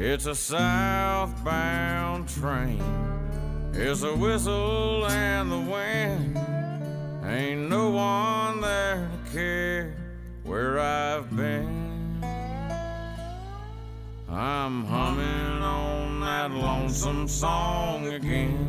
It's a southbound train. It's a whistle and the wind. Ain't no one there to care where I've been. I'm humming on that lonesome song again.